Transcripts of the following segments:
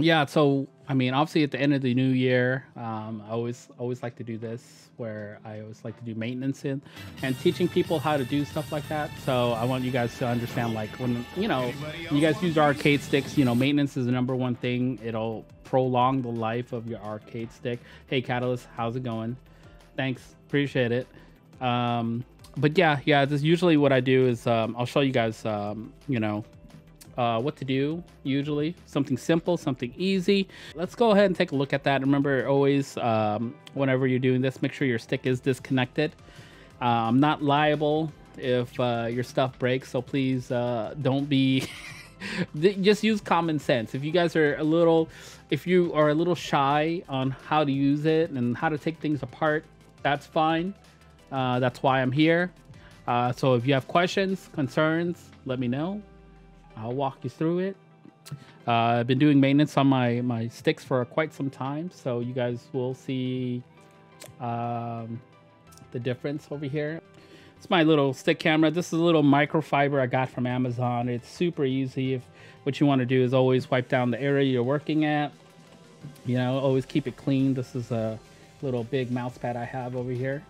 yeah, so I mean, obviously at the end of the new year, um, I always always like to do this where I always like to do maintenance in and teaching people how to do stuff like that. So I want you guys to understand like when you know you guys use arcade sticks, you know, maintenance is the number one thing. It'll prolong the life of your arcade stick. Hey Catalyst, how's it going? Thanks, appreciate it. Um, but yeah, yeah, this usually what I do is um, I'll show you guys, um, you know, uh, what to do usually. Something simple something easy. Let's go ahead and take a look at that. Remember always um, whenever you're doing this make sure your stick is disconnected. Uh, i'm not liable if uh, your stuff breaks so please uh, don't be just use common sense. If you guys are a little if you are a little shy on how to use it and how to take things apart that's fine. Uh, that's why i'm here. Uh, so if you have questions concerns let me know I'll walk you through it. Uh, I've been doing maintenance on my my sticks for quite some time, so you guys will see um, the difference over here. It's my little stick camera. This is a little microfiber I got from Amazon. It's super easy. If what you want to do is always wipe down the area you're working at, you know, always keep it clean. This is a little big mouse pad I have over here.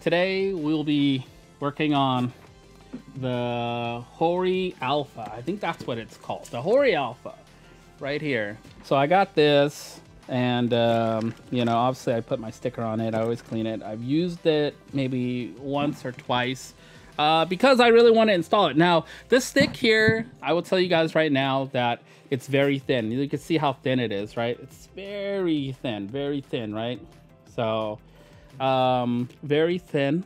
Today we'll be working on the Hori Alpha. I think that's what it's called. The Hori Alpha right here. So I got this and um, you know, obviously I put my sticker on it. I always clean it. I've used it maybe once or twice uh, because I really want to install it. Now, this stick here, I will tell you guys right now that it's very thin. You can see how thin it is, right? It's very thin, very thin, right? So, um, very thin.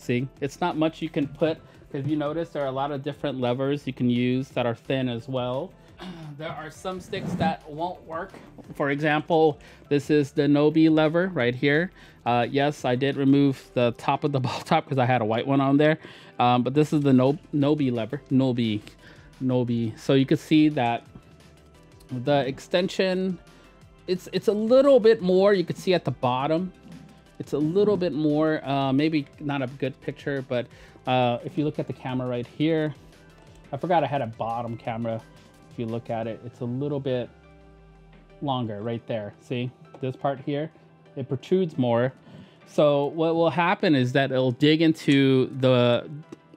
See, it's not much you can put. If you notice, there are a lot of different levers you can use that are thin as well. There are some sticks that won't work. For example, this is the Nobi lever right here. Uh, yes, I did remove the top of the ball top because I had a white one on there. Um, but this is the no Nobi lever, Nobi, Nobi. So you can see that the extension, it's it's a little bit more. You can see at the bottom, it's a little bit more, uh, maybe not a good picture, but uh, if you look at the camera right here, I forgot I had a bottom camera. If you look at it, it's a little bit longer right there. See this part here, it protrudes more. So what will happen is that it'll dig into the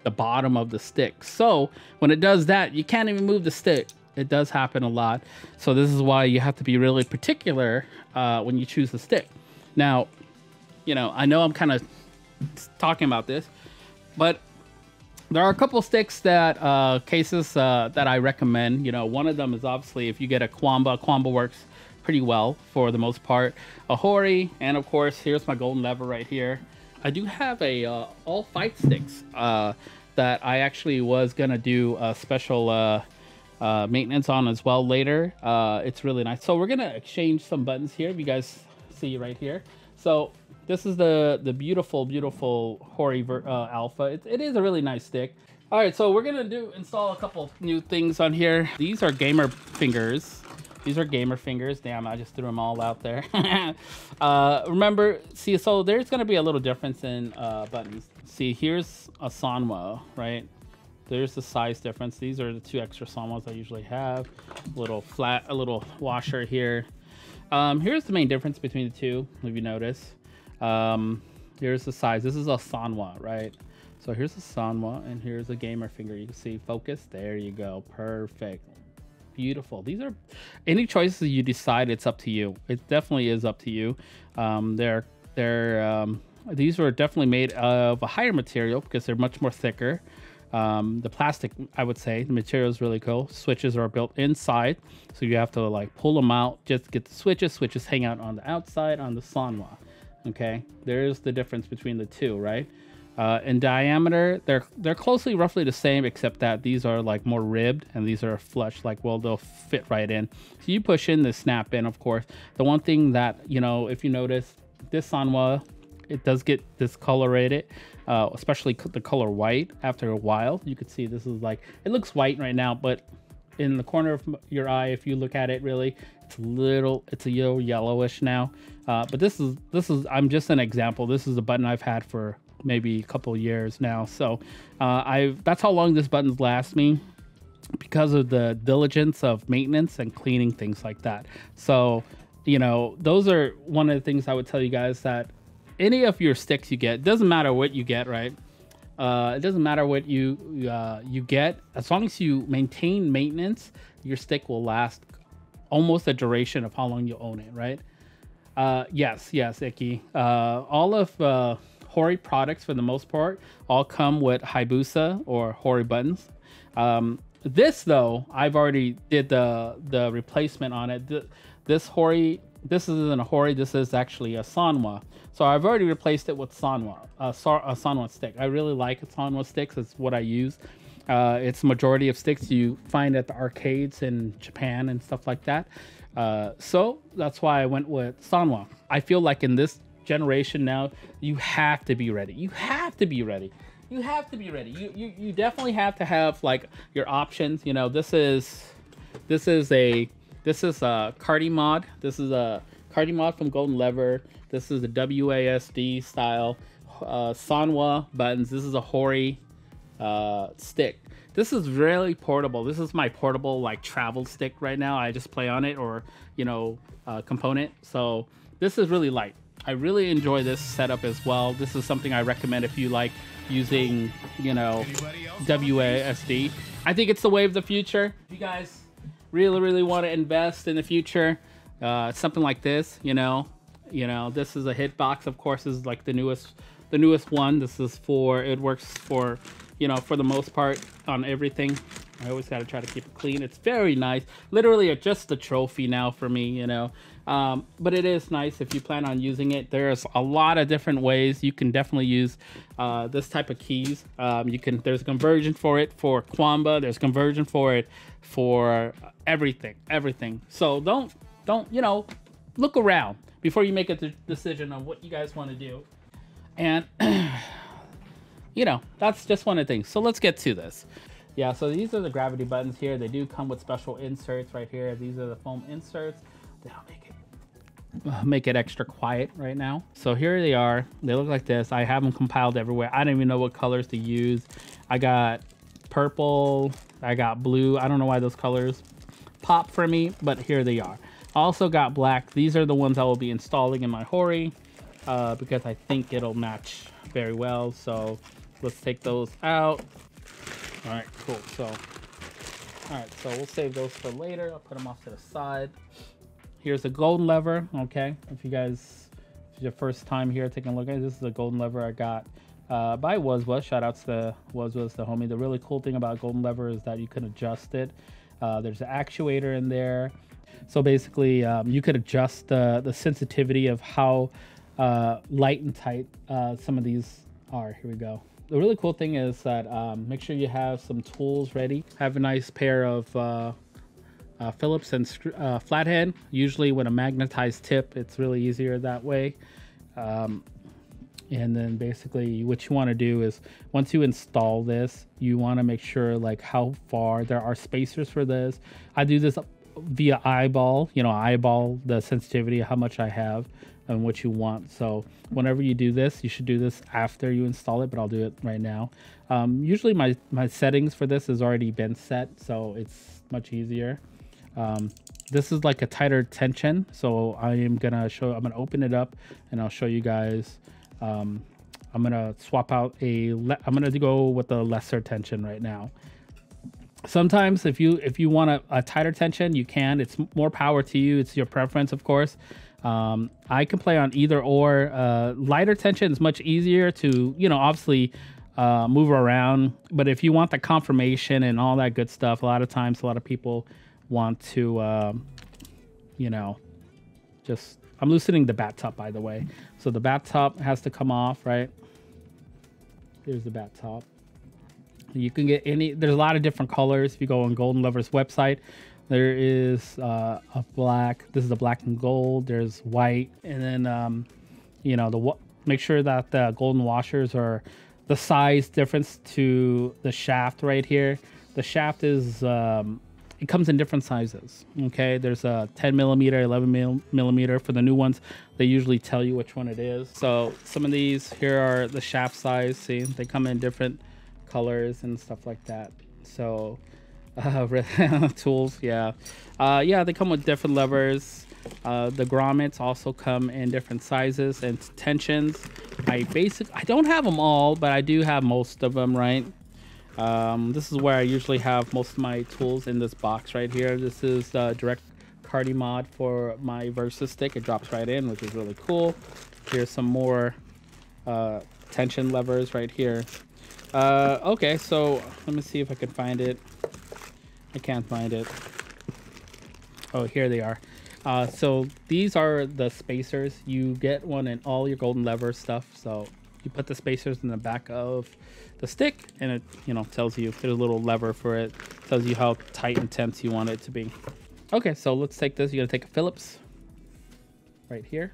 the bottom of the stick. So when it does that, you can't even move the stick. It does happen a lot. So this is why you have to be really particular uh, when you choose the stick. Now, you know, I know I'm kind of talking about this, but there are a couple sticks that uh, cases uh, that I recommend. You know, one of them is obviously if you get a Qanba, Qanba works pretty well for the most part. A Hori, and of course, here's my golden lever right here. I do have a uh, all fight sticks uh, that I actually was gonna do a special uh, uh, maintenance on as well later. it's really nice. So we're gonna exchange some buttons here. If you guys see right here. So this is the the beautiful, beautiful Hori uh, Alpha. It, it is a really nice stick. All right, so we're gonna do install a couple new things on here. These are gamer fingers. These are gamer fingers. Damn, I just threw them all out there. uh, remember, see, so there's gonna be a little difference in uh, buttons. See, here's a Sanwa, right? There's the size difference. These are the two extra Sanwas I usually have. A little flat, a little washer here. Um, here's the main difference between the two, if you notice. Um, here's the size. This is a Sanwa, right? So here's a Sanwa, and here's a gamer finger. You can see focus. There you go. Perfect. Beautiful. These are any choices you decide. It's up to you. It definitely is up to you. Um, they're they're um, these were definitely made of a higher material because they're much more thicker. Um, the plastic, I would say, the material is really cool. Switches are built inside, so you have to like pull them out just get the switches. Switches hang out on the outside on the Sanwa. Okay, there's the difference between the two, right? Uh, in diameter, they're they're closely roughly the same, except that these are like more ribbed and these are flush, like well they'll fit right in. So you push in the snap in, of course. The one thing that you know, if you notice, this Sanwa, it does get discolorated, uh, especially the color white. After a while, you could see this is like it looks white right now, but in the corner of your eye, if you look at it really, it's little, it's a little yellowish now. Uh, but this is, this is, I'm just an example. This is a button I've had for maybe a couple years now. So uh, I've, that's how long this button's last me. because of the diligence of maintenance and cleaning things like that. So, you know, those are one of the things I would tell you guys that any of your sticks you get, doesn't matter what you get, right? Uh, it doesn't matter what you uh, you get, as long as you maintain maintenance, your stick will last almost the duration of how long you own it, right? Uh, yes, yes, Icky. Uh, all of uh, Hori products, for the most part, all come with Hayabusa or Hori buttons. Um, this though, I've already did the the replacement on it. This Hori, this isn't a Hori. This is actually a Sanwa. So I've already replaced it with Sanwa, a, a Sanwa stick. I really like Sanwa sticks. It's what I use. Uh, it's majority of sticks you find at the arcades in Japan and stuff like that. Uh, so that's why I went with Sanwa. I feel like in this generation now, you have to be ready. You have to be ready. You have to be ready. You, you, you definitely have to have like your options. You know, this is, this is a, this is a Cardi mod. This is a Cardi mod from Golden Lever. This is the WASD style uh, Sanwa buttons. This is a Hori uh, stick. This is really portable. This is my portable like travel stick right now. I just play on it or, you know, uh, component. So this is really light. I really enjoy this setup as well. This is something I recommend if you like using, you know, WASD. I think it's the way of the future. If you guys really, really want to invest in the future, uh, something like this, you know, you know, this is a hitbox. Of course, is like the newest, the newest one. This is for it works for you know, for the most part on everything. I always got to try to keep it clean. It's very nice. Literally just a trophy now for me, you know. Um, but it is nice if you plan on using it. There's a lot of different ways you can definitely use uh, this type of keys. Um, you can there's a conversion for it for Qanba. There's conversion for it for everything, everything. So don't don't you know look around before you make a decision on what you guys want to do. And you know, that's just one of the things. So let's get to this. Yeah, so these are the gravity buttons here. They do come with special inserts right here. These are the foam inserts. They'll make it uh, make it extra quiet right now. So here they are. They look like this. I have them compiled everywhere. I don't even know what colors to use. I got purple. I got blue. I don't know why those colors pop for me, but here they are. I also got black. These are the ones I will be installing in my Hori uh, because I think it'll match very well. So let's take those out. All right, cool. So, all right, so we'll save those for later. I'll put them off to the side. Here's a golden lever, okay? If you guys, if it's your first time here taking a look at it, this is a golden lever I got uh, by Was Was. Shout outs to Was Was, the homie. The really cool thing about golden lever is that you can adjust it. Uh, there's an actuator in there. So basically, um, you could adjust the, the sensitivity of how uh, light and tight uh, some of these are. Here we go the really cool thing is that um, make sure you have some tools ready. Have a nice pair of uh, uh, Phillips and uh, flathead. Usually with a magnetized tip, it's really easier that way. Um, and then basically what you want to do is once you install this, you want to make sure like how far there are spacers for this. I do this via eyeball, you know, eyeball the sensitivity, how much I have and what you want. So whenever you do this, you should do this after you install it, but I'll do it right now. Um, usually my, my settings for this has already been set, so it's much easier. Um, this is like a tighter tension, so I am gonna show, I'm gonna open it up and I'll show you guys. Um, I'm gonna swap out a, I'm gonna go with the lesser tension right now sometimes if you if you want a, a, tighter tension you can it's more power to you it's your preference of course um, I can play on either or. Uh, lighter tension is much easier to, you know, obviously uh, move around. But if you want the confirmation and all that good stuff, a lot of times a lot of people want to, um, you know, just. I'm loosening the bat top, by the way. So the bat top has to come off, right? Here's the bat top. You can get any, there's a lot of different colors. If you go on Golden Lever's website, there is uh, a black. This is a black and gold. There's white, and then um, you know the make sure that the golden washers are the size difference to the shaft right here. The shaft is um, it comes in different sizes. Okay, there's a 10 millimeter, 11 millimeter for the new ones. They usually tell you which one it is. So some of these here are the shaft size. See, they come in different colors and stuff like that. So uh, tools. Yeah, uh, yeah, they come with different levers. Uh, the grommets also come in different sizes and tensions. I basic I don't have them all, but I do have most of them. Right. Um, this is where I usually have most of my tools in this box right here. This is the direct cardi mod for my Versus stick. It drops right in, which is really cool. Here's some more uh, tension levers right here. Uh, okay, so let me see if I can find it. I can't find it. Oh, here they are. Uh, so these are the spacers. You get one in all your golden lever stuff. So you put the spacers in the back of the stick and it, you know, tells you, there's a little lever for it. Tells you how tight and tense you want it to be. Okay, so let's take this. You're gonna take a Phillips right here.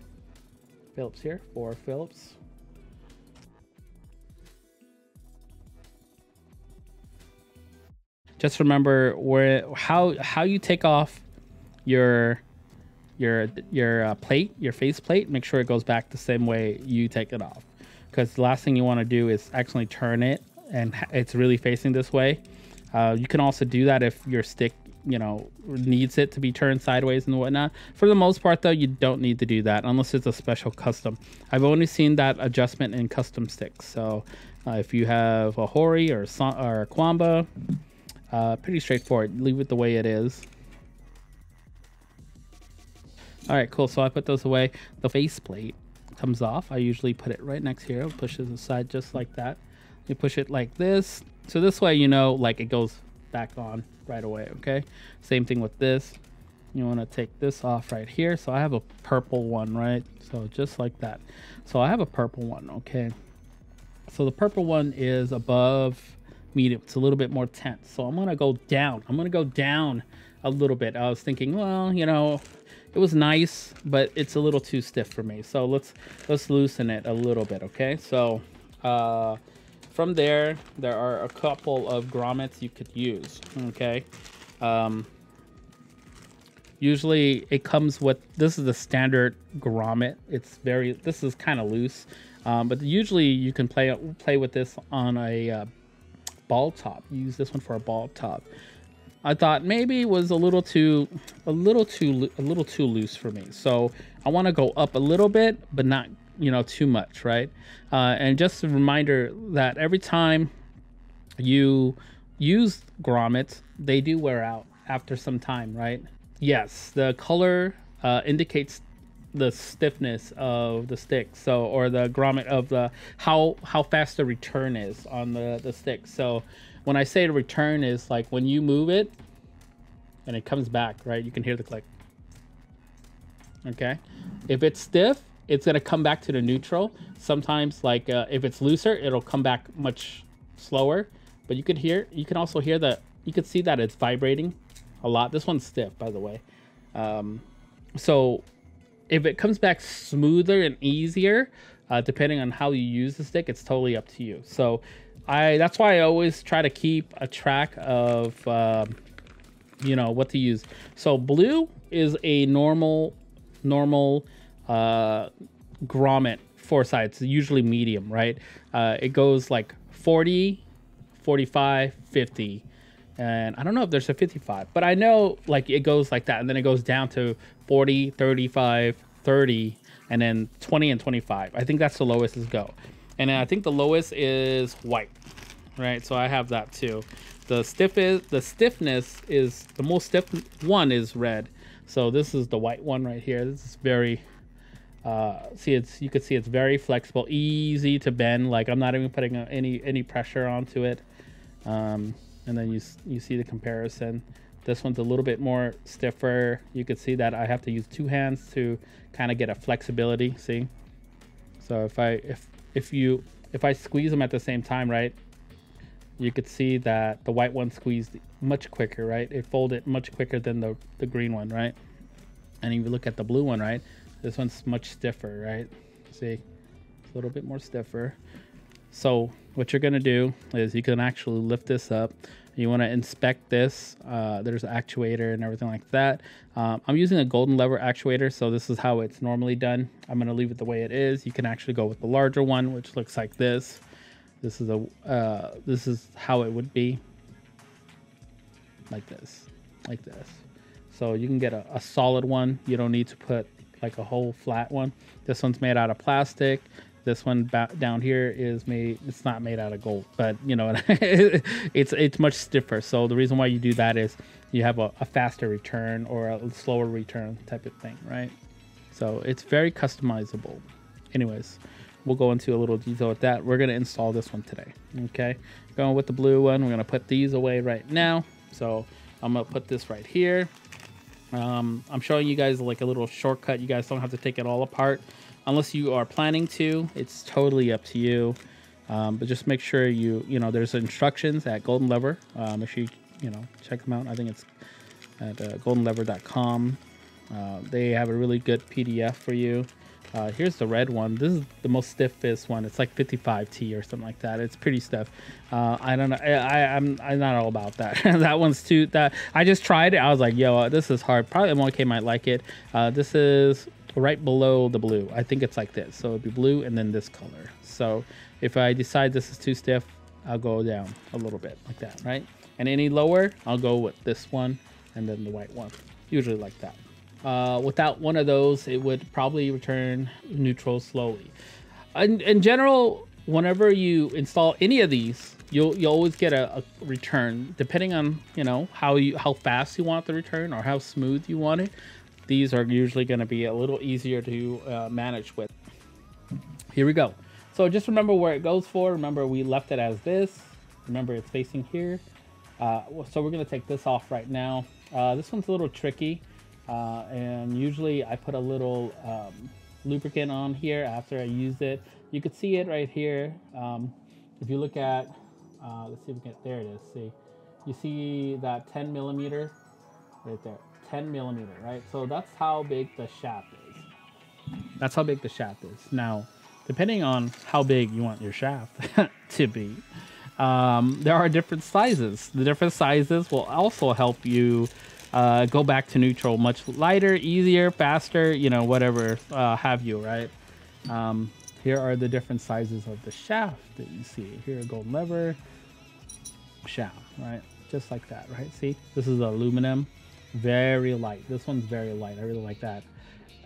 Phillips here, four Phillips. Just remember where how how you take off your your your uh, plate, your face plate. Make sure it goes back the same way you take it off, because the last thing you want to do is actually turn it and it's really facing this way. Uh, you can also do that if your stick, you know, needs it to be turned sideways and whatnot. For the most part, though, you don't need to do that unless it's a special custom. I've only seen that adjustment in custom sticks. So uh, if you have a Hori or, or a Qanba, uh, pretty straightforward. Leave it the way it is. All right, cool. So I put those away. The faceplate comes off. I usually put it right next here. Push aside just like that. You push it like this. So this way, you know, like it goes back on right away, okay? Same thing with this. You want to take this off right here. So I have a purple one, right? So just like that. So I have a purple one, okay? So the purple one is above medium. It's a little bit more tense. So I'm going to go down. I'm going to go down a little bit. I was thinking, well, you know, it was nice, but it's a little too stiff for me. So let's let's loosen it a little bit, okay? So uh, from there, there are a couple of grommets you could use, okay? Um, usually it comes with, this is the standard grommet. It's very, this is kind of loose. Um, but usually you can play play with this on a uh, ball top. Use this one for a ball top. I thought maybe was a little too, a little too, a little too loose for me. So I want to go up a little bit, but not, you know, too much, right? Uh, and just a reminder that every time you use grommets, they do wear out after some time, right? Yes, the color uh, indicates the stiffness of the stick so or the grommet of the how how fast the return is on the the stick. So when i say the return is like when you move it and it comes back right you can hear the click. Okay? If it's stiff it's going to come back to the neutral. Sometimes like uh, if it's looser it'll come back much slower. But you can hear you can also hear that you can see that it's vibrating a lot. This one's stiff by the way. Um, so if it comes back smoother and easier, uh, depending on how you use the stick, it's totally up to you. So I that's why I always try to keep a track of uh, you know what to use. So blue is a normal normal uh, grommet four sides, usually medium, right? Uh, it goes like 40, 45, 50 and I don't know if there's a 55, but I know like it goes like that, and then it goes down to 40, 35, 30, and then 20 and 25. I think that's the lowest is go, and I think the lowest is white, right? So I have that too. The stiff is the stiffness is the most stiff one is red, so this is the white one right here. This is very uh, see it's you can see it's very flexible, easy to bend. Like I'm not even putting any any pressure onto it. Um, and then you you see the comparison. This one's a little bit more stiffer. You can see that I have to use two hands to kind of get a flexibility. See, so if I if if you if I squeeze them at the same time, right, you could see that the white one squeezed much quicker, right? It folded much quicker than the the green one, right? And if you look at the blue one, right, this one's much stiffer, right? See, it's a little bit more stiffer. So what you're gonna do is you can actually lift this up. You want to inspect this. Uh, there's an actuator and everything like that. Um, I'm using a golden lever actuator, so this is how it's normally done. I'm to leave it the way it is. You can actually go with the larger one, which looks like this. This is a uh, this is how it would be. like this, like this. So you can get a, a solid one. You don't need to put like a whole flat one. This one's made out of plastic. This one ba- down here is made. It's not made out of gold, but you know, it's it's much stiffer. So the reason why you do that is you have a, a faster return or a slower return type of thing, right? So it's very customizable. Anyways, we'll go into a little detail with that. We're gonna install this one today. Okay, going with the blue one. We're gonna put these away right now. So I'm gonna put this right here. Um, I'm showing you guys like a little shortcut. You guys don't have to take it all apart unless you are planning to. It's totally up to you. Um, but just make sure you, you know, there's instructions at Golden Lever. Uh, make sure you, you know, check them out. I think it's at uh, goldenlever.com. Uh, they have a really good PDF for you. Uh, here's the red one. This is the most stiffest one. It's like 55T or something like that. It's pretty stiff. Uh, I don't know. I, am I'm, I'm not all about that. that one's too. That I just tried it. I was like, yo, this is hard. Probably MLK might like it. Uh, this is right below the blue. I think it's like this. So it'd be blue and then this color. So if I decide this is too stiff, I'll go down a little bit like that, right? And any lower, I'll go with this one and then the white one. Usually like that. Uh, without one of those, it would probably return neutral slowly. In, in general, whenever you install any of these, you'll you always get a, a, return depending on you know how you how fast you want the return or how smooth you want it. These are usually going to be a little easier to uh, manage with. Here we go. So just remember where it goes for. Remember we left it as this. Remember it's facing here. Uh, so we're going to take this off right now. Uh, this one's a little tricky. Uh, and usually I put a little um, lubricant on here after I use it. You can see it right here. Um, if you look at, uh, let's see if we can, there it is, see. You see that 10 millimeter right there, 10 millimeter, right? So that's how big the shaft is. That's how big the shaft is. Now, depending on how big you want your shaft to be, um, there are different sizes. The different sizes will also help you uh, go back to neutral much lighter, easier, faster, you know, whatever uh, have you, right? Um, here are the different sizes of the shaft that you see. Here, a golden lever, shaft, right? Just like that, right? See, this is aluminum, very light. This one's very light. I really like that.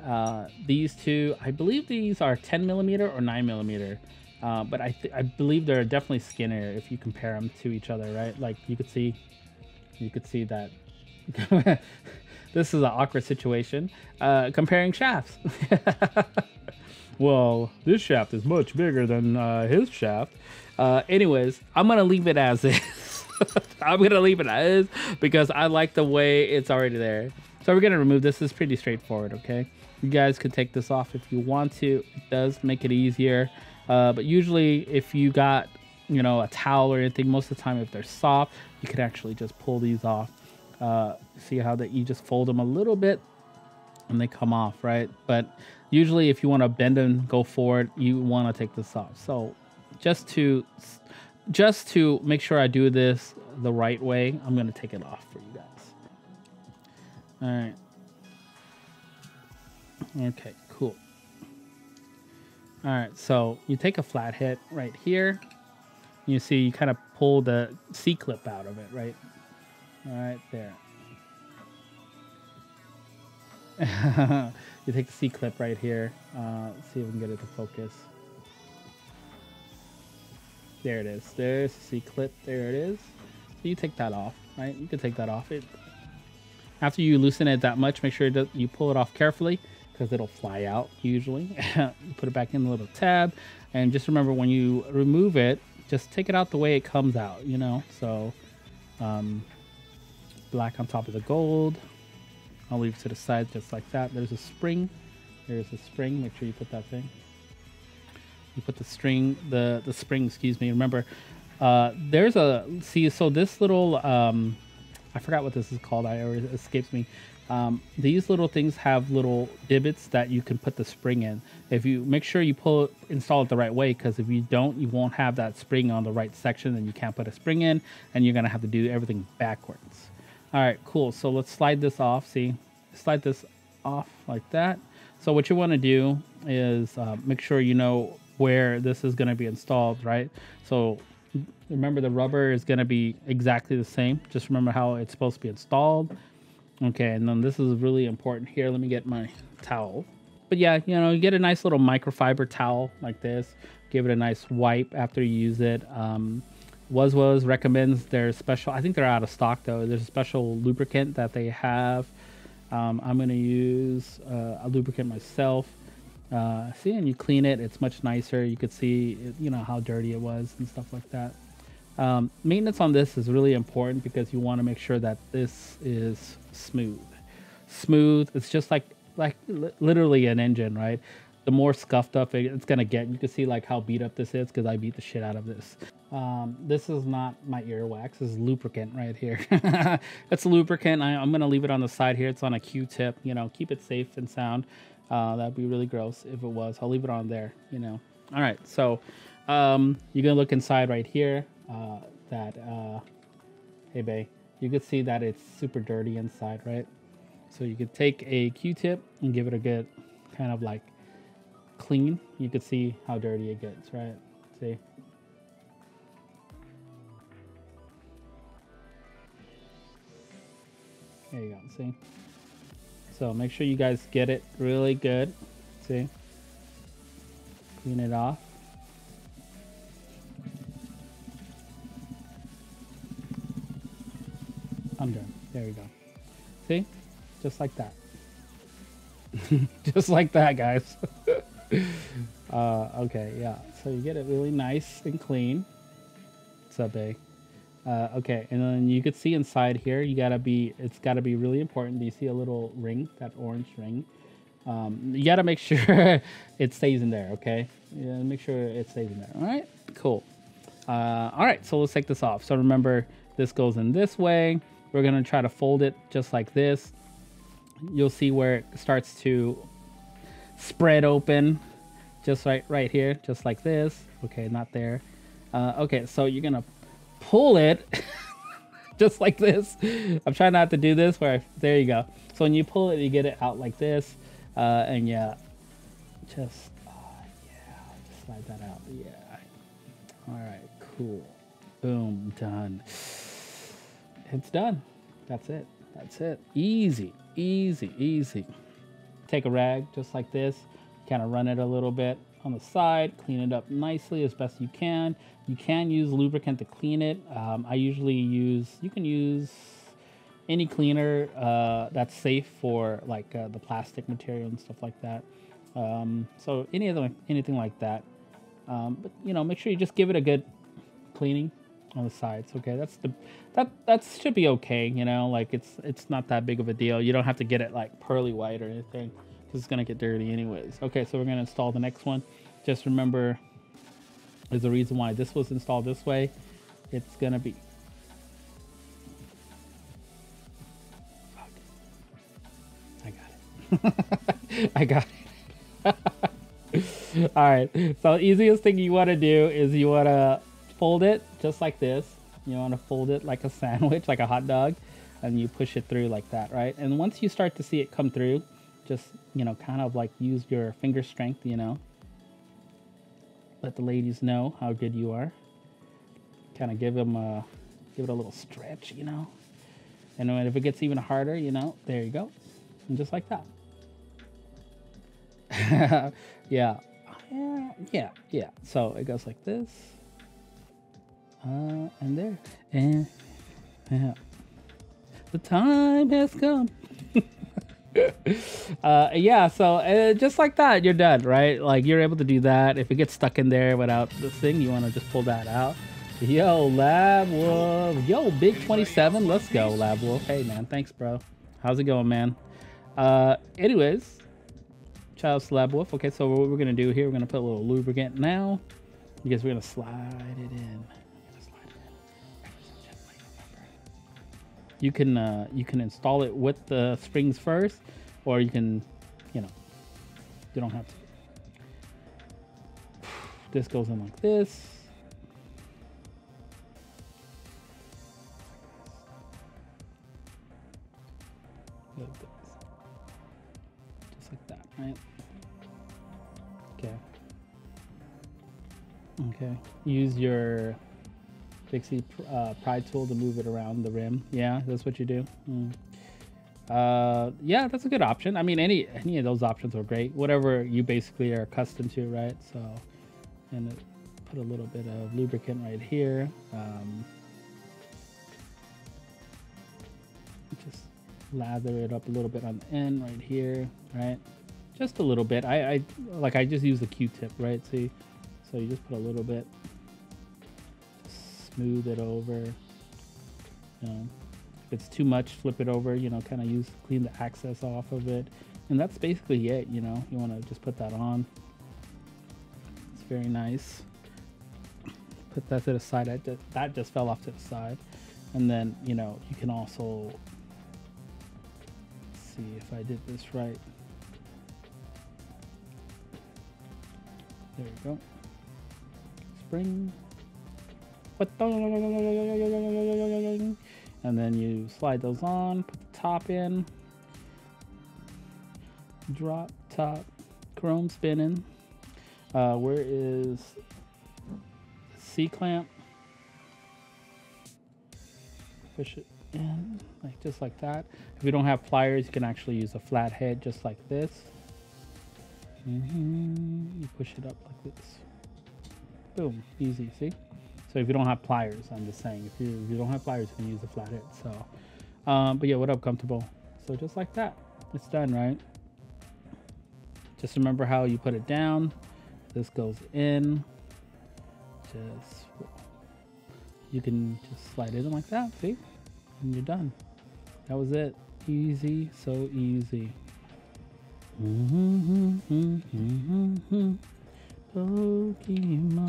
Uh, these two, I believe these are 10 millimeter or 9 millimeter. Uh, but I, I believe they're definitely skinnier if you compare them to each other, right? Like you could see, you could see that this is an awkward situation. Uh, comparing shafts. well, this shaft is much bigger than uh, his shaft. Uh, anyways, I'm gonna leave it as is. I'm gonna leave it as because I like the way it's already there. So we're gonna remove this. Is pretty straightforward. Okay, you guys could take this off if you want to. It does make it easier. Uh, but usually, if you got you know a towel or anything, most of the time if they're soft, you could actually just pull these off uh, see how that you just fold them a little bit and they come off, right? But usually if you want to bend and go forward, you want to take this off. So just to just to make sure I do this the right way, I'm going to take it off for you guys. All right. Okay, cool. All right, so you take a flat hit right here. You see you kind of pull the C-clip out of it, right? Right there. you take the C clip right here. Uh, see if we can get it to focus. There it is. There's the C clip. There it is. So you take that off, right? You can take that off. It after you loosen it that much, make sure you pull it off carefully because it'll fly out usually. put it back in the little tab, and just remember when you remove it, just take it out the way it comes out. You know, so um, black on top of the gold. I'll leave it to the side just like that. There's a spring. There's a spring. Make sure you put that thing. You put the string, the the spring. Excuse me. Remember, uh, there's a see. So this little, um, I forgot what this is called. I always escapes me. Um, these little things have little divots that you can put the spring in. If you make sure you pull it, install it the right way, because if you don't, you won't have that spring on the right section, and you can't put a spring in, and you're gonna have to do everything backwards. All right, cool. So let's slide this off. See, slide this off like that. So what you want to do is uh, make sure you know where this is going to be installed, right? So Remember the rubber is going to be exactly the same. Just remember how it's supposed to be installed. Okay, and then this is really important here. Let me get my towel. But yeah, you know, you get a nice little microfiber towel like this. Give it a nice wipe after you use it. Um, Was Was recommends their special, I think they're out of stock though. There's a special lubricant that they have. Um, I'm going to use uh, a lubricant myself. Uh, see, and you clean it, it's much nicer. You could see, you know, how dirty it was and stuff like that. Um, maintenance on this is really important because you want to make sure that this is smooth. Smooth. It's just like like li- literally an engine, right? The more scuffed up it, it's gonna get. You can see like how beat up this is because I beat the shit out of this. Um, this is not my earwax. This is lubricant right here. it's lubricant. I, I'm gonna leave it on the side here. It's on a Q-tip. You know, keep it safe and sound. Uh, that'd be really gross if it was. I'll leave it on there. You know. All right. So um, you're gonna look inside right here. Uh, that uh, hey babe, you could see that it's super dirty inside, right? So you could take a Q-tip and give it a good kind of like clean. You could see how dirty it gets, right? See. There you go. See. So make sure you guys get it really good. See. Clean it off. I'm done. There we go. See? Just like that. Just like that, guys. uh, okay, yeah. So you get it really nice and clean. What's up, babe? Uh, okay, and then you could see inside here, you gotta be, it's gotta be really important. Do you see a little ring, that orange ring? Um, you gotta make sure it stays in there, okay? Yeah, make sure it stays in there, all right? Cool. Uh, all right, so let's take this off. So remember, this goes in this way. We're gonna try to fold it just like this. You'll see where it starts to spread open, just right right here, just like this. Okay, not there. Uh, okay, so you're gonna pull it just like this. I'm trying not to do this. Where I, there you go. So when you pull it, you get it out like this, uh, and yeah, just oh, yeah, just slide that out. Yeah. All right, cool. Boom, done it's done. That's it. That's it. Easy, easy, easy. Take a rag just like this, kind of run it a little bit on the side, clean it up nicely as best you can. You can use lubricant to clean it. Um, I usually use, you can use any cleaner uh, that's safe for like uh, the plastic material and stuff like that. Um, so any other, anything like that. Um, but you know, make sure you just give it a good cleaning on the sides. Okay, that's the that that should be okay. You know, like it's it's not that big of a deal. You don't have to get it like pearly white or anything because it's gonna get dirty anyways. Okay, so we're gonna install the next one. Just remember, there's a reason why this was installed this way. It's gonna be. I got it. I got it. All right. So easiest thing you want to do is you want to fold it just like this. You want to fold it like a sandwich, like a hot dog, and you push it through like that, right? And once you start to see it come through, just, you know, kind of like use your finger strength, you know. Let the ladies know how good you are. Kind of give them a, give it a little stretch, you know. And then if it gets even harder, you know, there you go. And just like that. yeah. Yeah, yeah, yeah. So it goes like this. Uh, and there. And yeah. The time has come. uh, yeah, so uh, just like that, you're done, right? Like you're able to do that. If it gets stuck in there without the thing, you want to just pull that out. Yo, Lab Wolf. Yo, Big 27. Let's go, Lab Wolf. Hey, man. Thanks, bro. How's it going, man? Uh, anyways, Child Lab Wolf. Okay, so what we're going to do here, we're going to put a little lubricant now because we're going to slide it in. You can uh, you can install it with the springs first, or you can, you know, you don't have to. This goes in like this. Just like that, right? Okay. Okay. Use your Pixie uh, Pride tool to move it around the rim. Yeah, that's what you do. Mm. Uh, yeah, that's a good option. I mean, any any of those options are great. Whatever you basically are accustomed to, right? So, and it, put a little bit of lubricant right here. Um, just lather it up a little bit on the end right here, right? Just a little bit. I, I like I just use the Q-tip, right? See, so you just put a little bit, smooth it over. You know, if it's too much, flip it over. You know, kind of use clean the excess off of it, and that's basically it. You know, you want to just put that on. It's very nice. Put that to the side. That just, that just fell off to the side, and then you know you can also see if I did this right. There you go. Spring. And then you slide those on, put the top in, drop top, chrome spinning. Uh, where is C clamp? Push it in, like just like that. If you don't have pliers, you can actually use a flat head just like this. Mm -hmm. You push it up like this. Boom, easy, see? So if you don't have pliers, I'm just saying, if you, if you don't have pliers, you can use a flathead. So, um, but yeah, what up, comfortable? So just like that, it's done, right? Just remember how you put it down. This goes in. Just, you can just slide it in like that, see? And you're done. That was it. Easy, so easy. Mm-hmm, mm-hmm, mm-hmm, Pokemon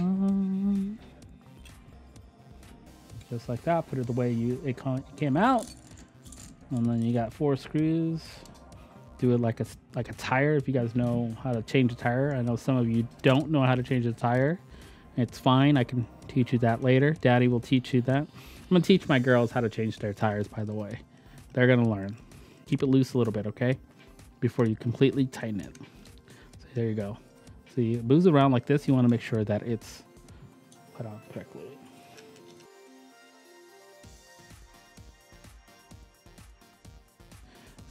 just like that. Put it the way you it came out, and then you got four screws. Do it like a like a tire. If you guys know how to change a tire, I know some of you don't know how to change a tire. It's fine. I can teach you that later. Daddy will teach you that. I'm gonna teach my girls how to change their tires. By the way, they're gonna learn. Keep it loose a little bit, okay? Before you completely tighten it. So there you go. So you booze around like this. You want to make sure that it's put on correctly.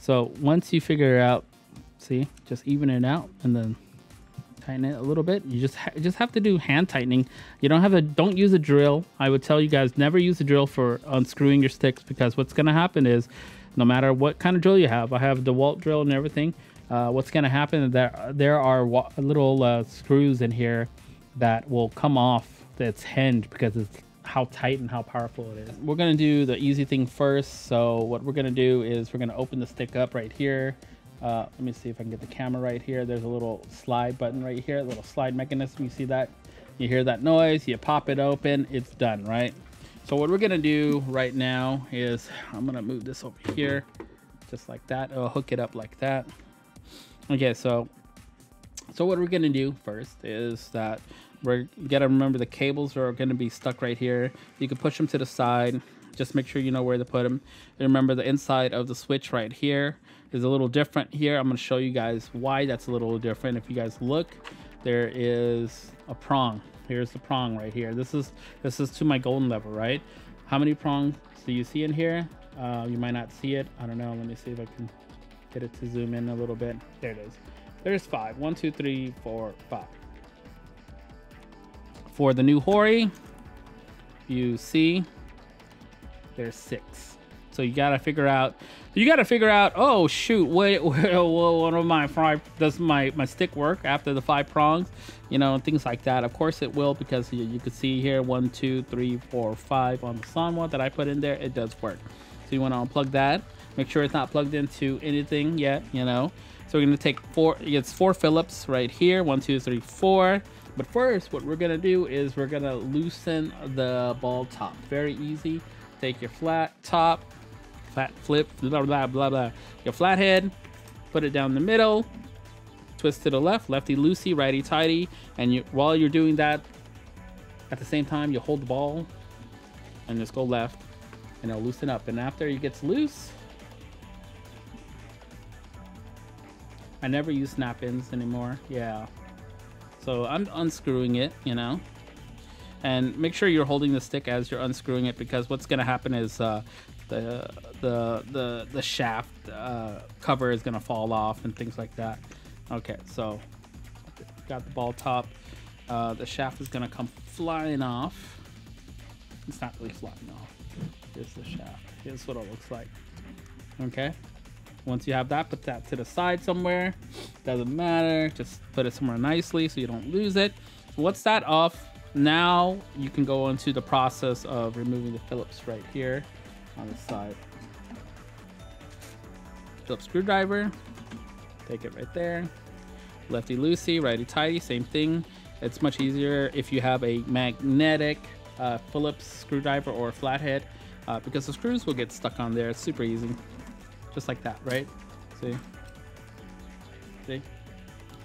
So once you figure it out, see, just even it out and then tighten it a little bit. You just ha just have to do hand tightening. You don't have a don't use a drill. I would tell you guys never use a drill for unscrewing your sticks because what's going to happen is no matter what kind of drill you have, I have DeWalt drill and everything. Uh, what's going to happen there there are little uh, screws in here that will come off that's hinged because it's how tight and how powerful it is. We're gonna do the easy thing first. So what we're gonna do is we're gonna open the stick up right here. Uh, let me see if I can get the camera right here. There's a little slide button right here, a little slide mechanism. You see that? You hear that noise, you pop it open, it's done, right? So what we're gonna do right now is I'm gonna move this over here, just like that. I'll hook it up like that. Okay, so so what we're gonna do first is that we're gotta remember the cables are gonna be stuck right here. You can push them to the side. Just make sure you know where to put them. And remember the inside of the switch right here is a little different here. I'm gonna show you guys why that's a little different. If you guys look, there is a prong. Here's the prong right here. This is this is to my golden lever, right? How many prongs do you see in here? Uh, you might not see it. I don't know. Let me see if I can get it to zoom in a little bit. There it is. There's five. One, two, three, four, five. For the new Hori, you see there's six. So you gotta figure out, you gotta figure out, oh shoot, wait, one of my does my, my stick work after the five prongs? You know, things like that. Of course it will because you, you can see here, one, two, three, four, five on the Sanwa that I put in there, it does work. So you wanna unplug that. Make sure it's not plugged into anything yet, you know. So we're gonna take four, it's four Phillips right here, one, two, three, four. But first, what we're gonna do is we're gonna loosen the ball top. Very easy. Take your flat top, flat flip, blah, blah, blah, blah. Your flat head, put it down the middle, twist to the left, lefty loosey, righty tighty. And you, while you're doing that, at the same time, you hold the ball and just go left and it'll loosen up. And after it gets loose, I never use snap-ins anymore. Yeah. So I'm unscrewing it, you know. and make sure you're holding the stick as you're unscrewing it because what's going to happen is uh, the the the the shaft uh, cover is going to fall off and things like that. Okay, so got the ball top. Uh, the shaft is going to come flying off. It's not really flying off. Here's the shaft. Here's what it looks like. Okay. Once you have that, put that to the side somewhere. Doesn't matter. Just put it somewhere nicely so you don't lose it. Once that off, now you can go into the process of removing the Phillips right here on the side. Phillips screwdriver, take it right there. Lefty loosey, righty tighty, same thing. It's much easier if you have a magnetic uh, Phillips screwdriver or flathead uh, because the screws will get stuck on there. It's super easy. Just like that, right? See? See?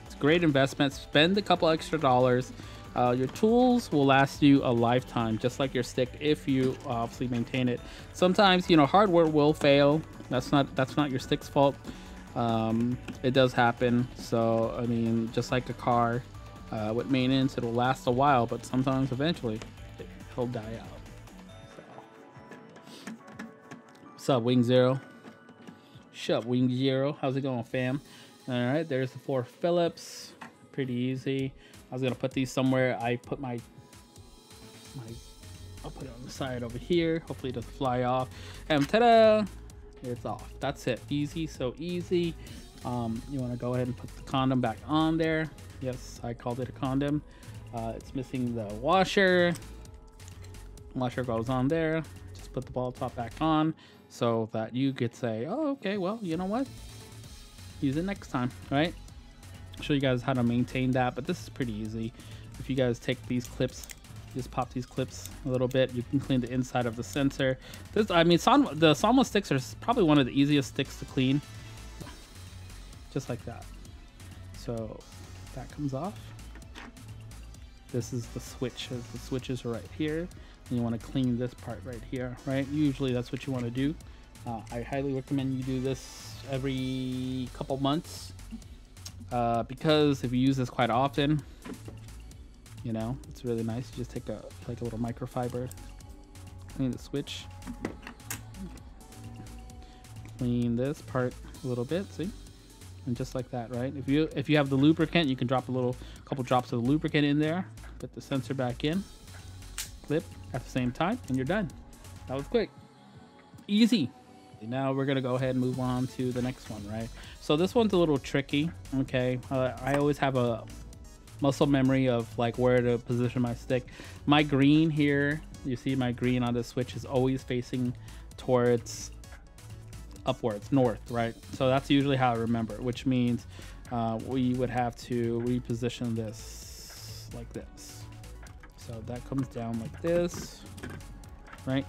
It's great investment. Spend a couple extra dollars. Uh, your tools will last you a lifetime, just like your stick, if you obviously maintain it. Sometimes, you know, hardware will fail. That's not that's not your stick's fault. Um, it does happen. So, I mean, just like a car, uh, with maintenance, it'll last a while, but sometimes eventually it'll die out. So. What's up, Wing Zero? Shut up, Wing Zero. How's it going, fam? All right, there's the four Phillips. Pretty easy. I was gonna put these somewhere. I put my my I'll put it on the side over here. Hopefully it doesn't fly off. And ta-da! It's off. That's it. Easy, so easy. Um, you want to go ahead and put the condom back on there. Yes, I called it a condom. Uh, it's missing the washer. Washer goes on there. Just put the ball top back on so that you could say, oh, okay, well, you know what? Use it next time, right? show you guys how to maintain that, but this is pretty easy. If you guys take these clips, just pop these clips a little bit, you can clean the inside of the sensor. This, I mean, Son the Sonmos sticks are probably one of the easiest sticks to clean. Just like that. So that comes off. This is the switches. The switches are right here. You want to clean this part right here, right? Usually that's what you want to do. Uh, I highly recommend you do this every couple months uh, because if you use this quite often, you know, it's really nice. You just take a like a little microfiber, clean the switch, clean this part a little bit, see? And just like that, right? If you if you have the lubricant, you can drop a little couple drops of the lubricant in there, put the sensor back in, clip at the same time, and you're done. That was quick. Easy. Now we're gonna go ahead and move on to the next one, right? So this one's a little tricky, okay? Uh, I always have a muscle memory of like where to position my stick. My green here, you see my green on the switch is always facing towards upwards, north, right? So that's usually how I remember, which means uh, we would have to reposition this like this. So that comes down like this, right?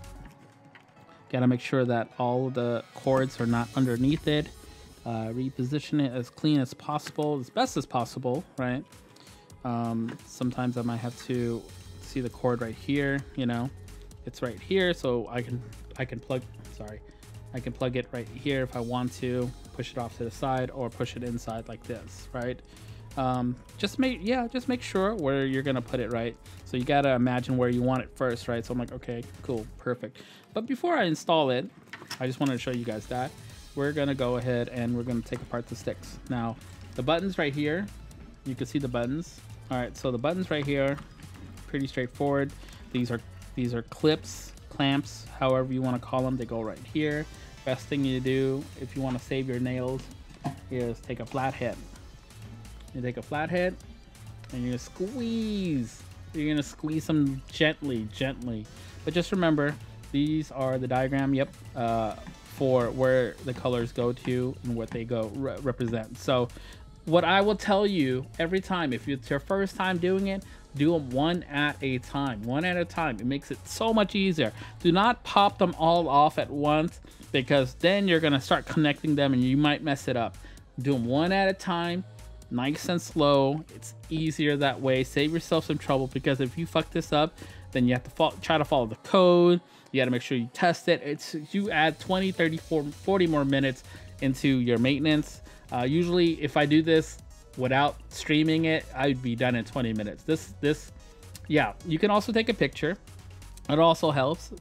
Gotta make sure that all the cords are not underneath it. Uh, reposition it as clean as possible, as best as possible, right? Um, sometimes I might have to see the cord right here, you know, it's right here. So I can, I can plug, sorry, I can plug it right here if I want to, push it off to the side or push it inside like this, right? Um, just make, yeah, just make sure where you're gonna put it, right? So you gotta imagine where you want it first, right? So I'm like, okay, cool, perfect. But before I install it, I just wanted to show you guys that. We're gonna go ahead and we're gonna take apart the sticks. Now, the buttons right here, you can see the buttons. All right, so the buttons right here, pretty straightforward. These are these are clips, clamps, however you want to call them. They go right here. Best thing you do if you want to save your nails is take a flathead. You take a flathead and you're gonna squeeze. You're gonna squeeze them gently, gently. But just remember, these are the diagram, yep, uh, for where the colors go to and what they go re represent. So what I will tell you every time, if it's your first time doing it, do them one at a time, one at a time. It makes it so much easier. Do not pop them all off at once because then you're gonna start connecting them and you might mess it up. Do them one at a time, nice and slow. It's easier that way. Save yourself some trouble because if you fuck this up, then you have to try to follow the code. You got to make sure you test it. It's you add 20, 30, 40 more minutes into your maintenance. Uh, usually, if I do this without streaming it, I'd be done in 20 minutes. This this yeah, you can also take a picture. It also helps,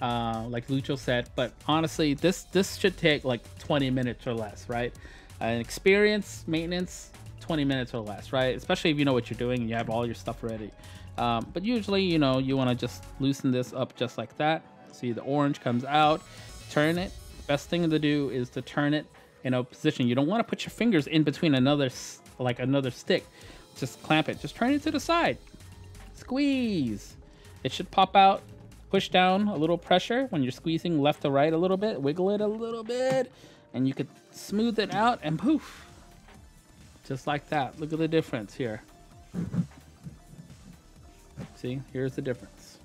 uh, like Lucho said. But honestly, this this should take like 20 minutes or less, right? An experience maintenance, 20 minutes or less, right? Especially if you know what you're doing and you have all your stuff ready. Um, but usually, you know, you want to just loosen this up just like that. See the orange comes out, turn it. Best thing to do is to turn it in a position. You don't want to put your fingers in between another, like another stick. Just clamp it. Just turn it to the side. Squeeze. It should pop out. Push down a little pressure when you're squeezing left to right a little bit. Wiggle it a little bit. And you could smooth it out and poof. Just like that. Look at the difference here. See, here's the difference.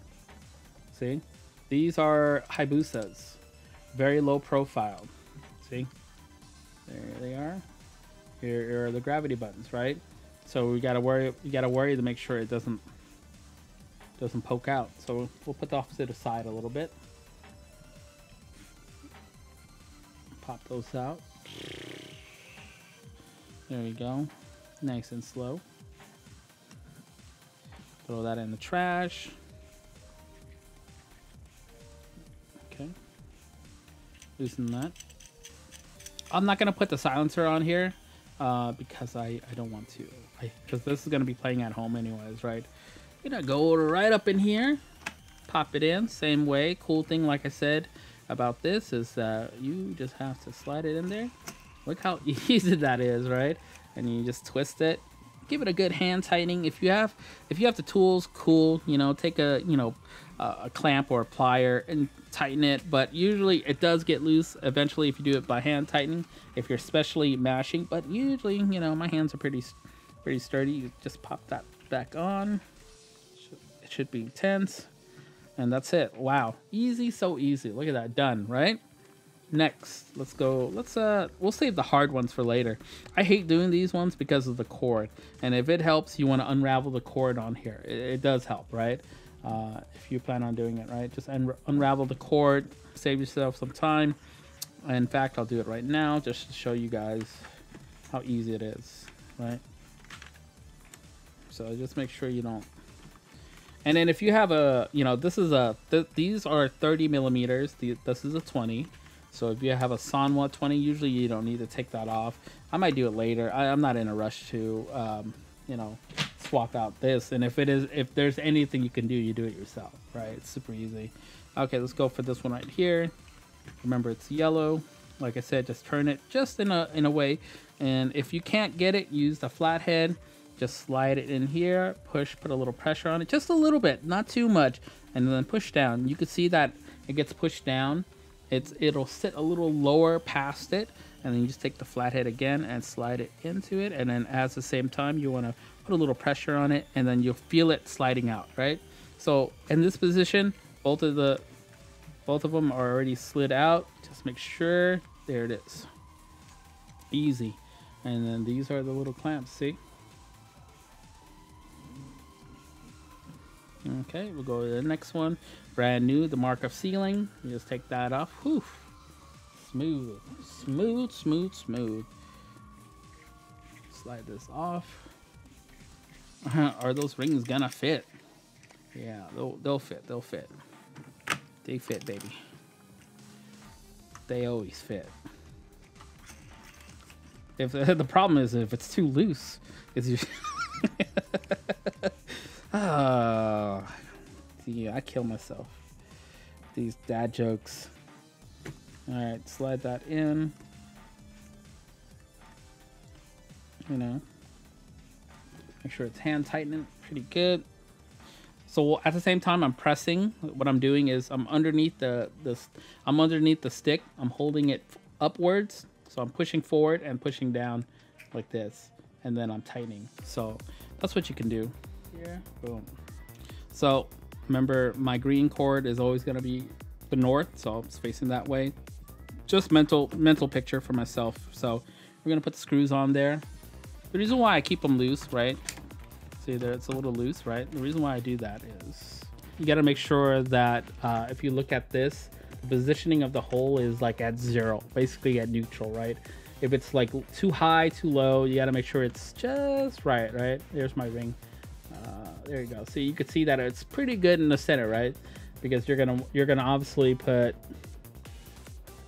See, these are Hayabusas, very low profile. See, there they are. Here are the gravity buttons, right? So we gotta worry. You gotta worry to make sure it doesn't doesn't poke out. So we'll put the opposite aside a little bit. Pop those out. There we go. Nice and slow. Throw that in the trash. Okay. Loosen that. I'm not going to put the silencer on here uh, because I, I don't want to. Because this is going to be playing at home anyways, right? Going to go right up in here. Pop it in. Same way. Cool thing, like I said, about this is that you just have to slide it in there. Look how easy that is, right? And you just twist it give it a good hand tightening. If you have if you have the tools, cool. You know, take a you know a clamp or a plier and tighten it. But usually it does get loose eventually if you do it by hand tightening. If you're especially mashing, but usually you know my hands are pretty pretty sturdy. You just pop that back on. It should be tense, and that's it. Wow, easy, so easy. Look at that, done. Right next let's go. Let's uh we'll save the hard ones for later. I hate doing these ones because of the cord. And if it helps you want to unravel the cord on here. It, it does help right? Uh, if you plan on doing it right? Just un unravel the cord save yourself some time. In fact i'll do it right now just to show you guys how easy it is right? So just make sure you don't. And then if you have a you know this is a th these are 30 millimeters. The, this is a 20 so if you have a Sanwa 20, usually you don't need to take that off. I might do it later. I, am not in a rush to, um, you know, swap out this. And if it is, if there's anything you can do, you do it yourself, right? It's super easy. Okay, let's go for this one right here. Remember, it's yellow. Like I said, just turn it just in a in a way. And if you can't get it, use the flathead. Just slide it in here, push, put a little pressure on it, just a little bit, not too much, and then push down. You can see that it gets pushed down it's it'll sit a little lower past it and then you just take the flathead again and slide it into it and then at the same time you want to put a little pressure on it and then you'll feel it sliding out right? So in this position both of the both of them are already slid out. Just make sure there it is. Easy. And then these are the little clamps see okay we'll go to the next one brand new, the mark of sealing. You just take that off. Whew. Smooth, smooth, smooth, smooth. Slide this off. Are those rings gonna fit? Yeah, they'll, they'll fit, they'll fit. They fit, baby. They always fit. If the problem is if it's too loose, it's oh, yeah, I kill myself. These dad jokes. Alright, slide that in. You know. Make sure it's hand tightening pretty good. So at the same time I'm pressing, what I'm doing is I'm underneath the, the I'm underneath the stick. I'm holding it upwards. So I'm pushing forward and pushing down like this. And then I'm tightening. So that's what you can do. Boom. So Remember, my green cord is always going to be the north, so it's facing that way. Just mental mental picture for myself. So we're going to put the screws on there. The reason why I keep them loose, right? See there, it's a little loose, right? The reason why I do that is you got to make sure that uh, if you look at this, the positioning of the hole is like at zero, basically at neutral, right? If it's like too high, too low, you got to make sure it's just right, right? There's my ring. There you go. So you can see that it's pretty good in the center, right? Because you're gonna you're gonna obviously put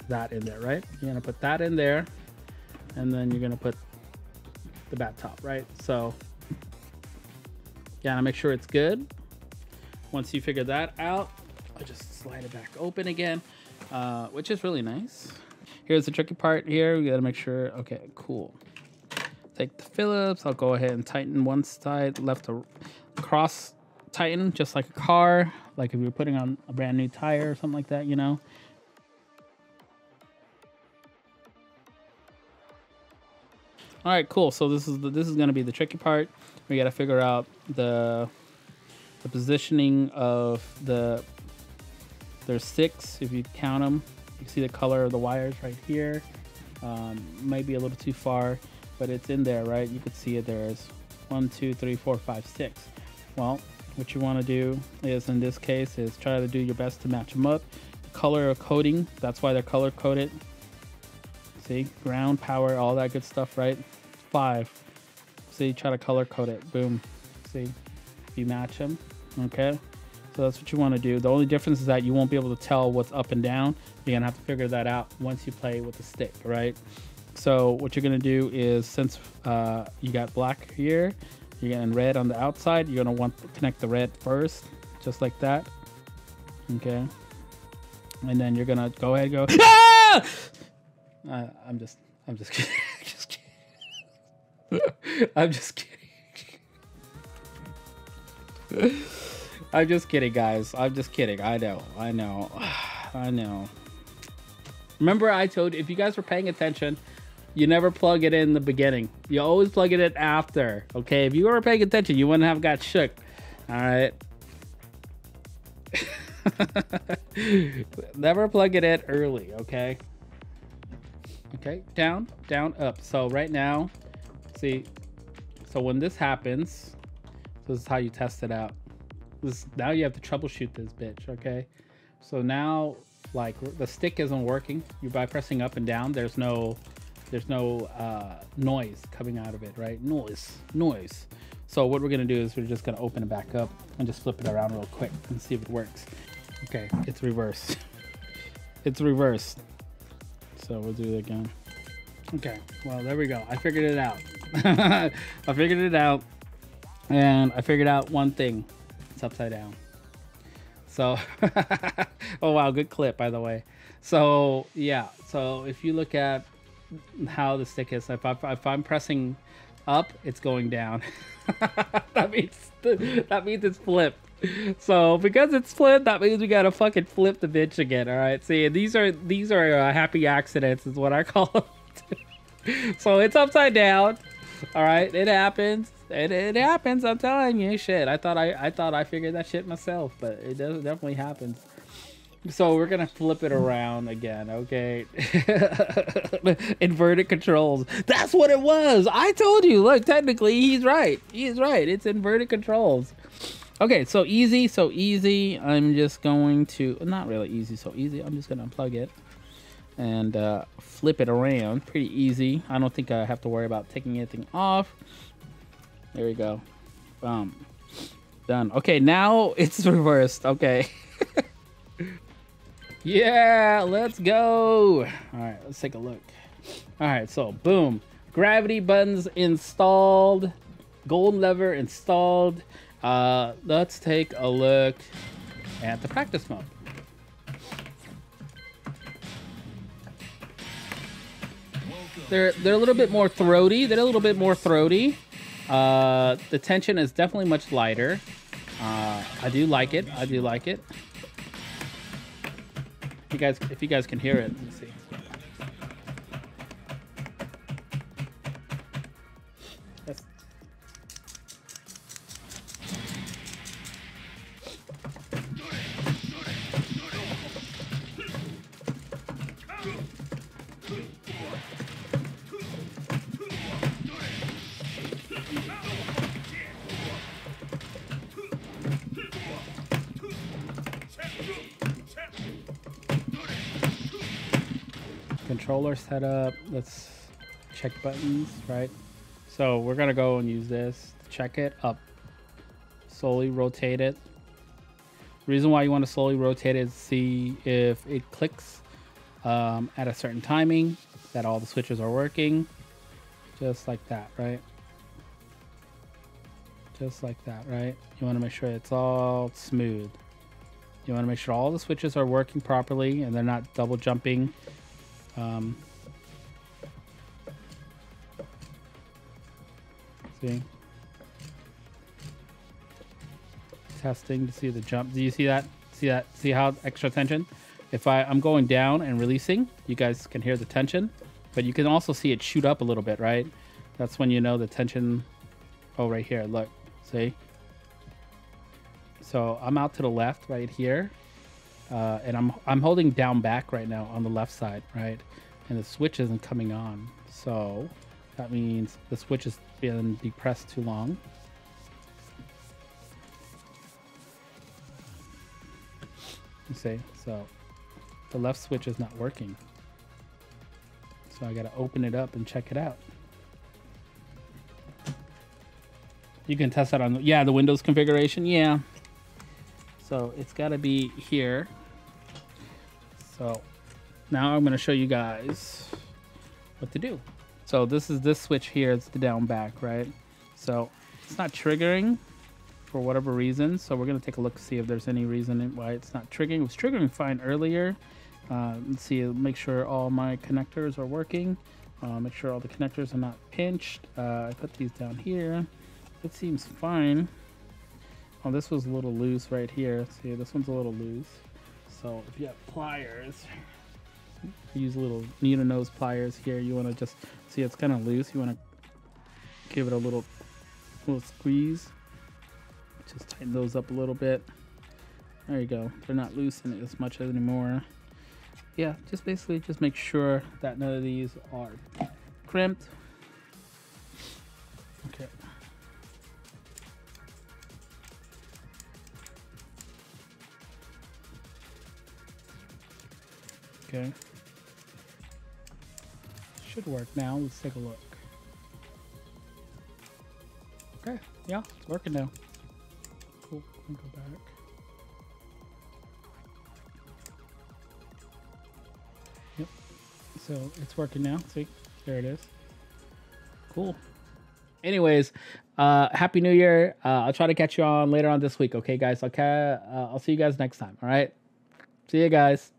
that in there, right? You're gonna put that in there, and then you're gonna put the bat top, right? So yeah, to make sure it's good. Once you figure that out, I just slide it back open again, uh, which is really nice. Here's the tricky part here. We gotta make sure, okay, cool. Take the Phillips, I'll go ahead and tighten one side, left to cross tighten, just like a car, like if you're putting on a brand new tire or something like that, you know? All right, cool. So this is the, this is going to be the tricky part. We got to figure out the the positioning of the there's six if you count them. You see the color of the wires right here. Um, maybe a little too far, but it's in there, right? You could see it. There's one, two, three, four, five, six. Well, what you want to do is in this case is try to do your best to match them up. Color coding. That's why they're color coded. See, ground, power, all that good stuff, right? Five. See, try to color code it. Boom. See, you match them, okay? So that's what you want to do. The only difference is that you won't be able to tell what's up and down. You're gonna have to figure that out once you play with the stick, right? So what you're gonna do is since uh, you got black here, you're getting red on the outside. You're gonna want to connect the red first, just like that. Okay. And then you're gonna go ahead go. Ah! I'm just, I'm just kidding. just kidding. I'm just kidding. I'm just kidding, guys. I'm just kidding. I know. I know. I know. Remember, I told if you guys were paying attention, you never plug it in the beginning. You always plug it in after. Okay, if you were paying attention, you wouldn't have got shook. All right. never plug it in early. Okay. Okay, down, down, up. So right now, see, so when this happens, this is how you test it out. This now you have to troubleshoot this bitch. Okay, so now like the stick isn't working. You by pressing up and down, there's no there's no uh, noise coming out of it, right? Noise, noise. So what we're gonna do is we're just gonna open it back up and just flip it around real quick and see if it works. Okay, it's reversed. it's reversed. So we'll do it again. Okay, well there we go. I figured it out. I figured it out, and I figured out one thing. It's upside down. So, oh wow, good clip by the way. So yeah, so if you look at how the stick is, if, I, if I'm pressing up, it's going down. that means that means it's flipped. So because it's flipped, that means we gotta fucking flip the bitch again. All right. See, these are these are uh, happy accidents, is what I call them. so it's upside down. All right, it happens. It, it happens. I'm telling you, shit. I thought I I thought I figured that shit myself, but it does definitely happens. So we're gonna flip it around again, okay? inverted controls. That's what it was. I told you. Look, technically, he's right. He's right. It's inverted controls. Okay, so easy, so easy. I'm just going to not really easy, so easy. I'm just gonna unplug it and uh, flip it around. Pretty easy. I don't think I have to worry about taking anything off. There we go. Boom. Done. Okay, now it's reversed. Okay. Yeah, let's go. All right, let's take a look. All right, so boom. Gravity buttons installed. Golden lever installed. Uh, let's take a look at the practice mode. They're they're a little bit more throaty. They're a little bit more throaty. Uh, the tension is definitely much lighter. Uh, I do like it. I do like it. You guys, if you guys can hear it, let me see. Controller setup. Let's check buttons, right? So we're gonna go and use this to check it up. slowly rotate it. reason why you want to slowly rotate it is see if it clicks um, at a certain timing, that all the switches are working. Just like that, right? Just like that, right? You want to make sure it's all smooth. You want to make sure all the switches are working properly and they're not double jumping. Um, see? Testing to see the jump. Do you see that? See that? See how extra tension? If I, I'm going down and releasing, you guys can hear the tension, but you can also see it shoot up a little bit, right? That's when you know the tension. Oh, right here, look, see? So I'm out to the left right here. Uh, and I'm, I'm holding down back right now on the left side, right? And the switch isn't coming on. So that means the switch has been depressed too long. You see, so the left switch is not working. So I gotta open it up and check it out. You can test that on, yeah, the Windows configuration, yeah. So it's gotta be here. So now I'm gonna show you guys what to do. So this is this switch here, it's the down back, right? So it's not triggering for whatever reason. So we're gonna take a look to see if there's any reason why it's not triggering. It was triggering fine earlier. Uh, let's see, make sure all my connectors are working. Uh, make sure all the connectors are not pinched. Uh, I put these down here. It seems fine. Oh, this was a little loose right here. See, this one's a little loose. So if you have pliers, use little needle nose pliers here. You want to just see it's kind of loose. You want to give it a little, little squeeze. Just tighten those up a little bit. There you go. They're not loosening as much anymore. Yeah, just basically just make sure that none of these are crimped. Okay. Okay. Should work now. Let's take a look. Okay, yeah, it's working now. Cool. Let me go back. Yep. So it's working now. See, there it is. Cool. Anyways, uh, happy New Year. Uh, I'll try to catch you on later on this week. Okay, guys. Okay, uh, I'll see you guys next time. All right. See you guys.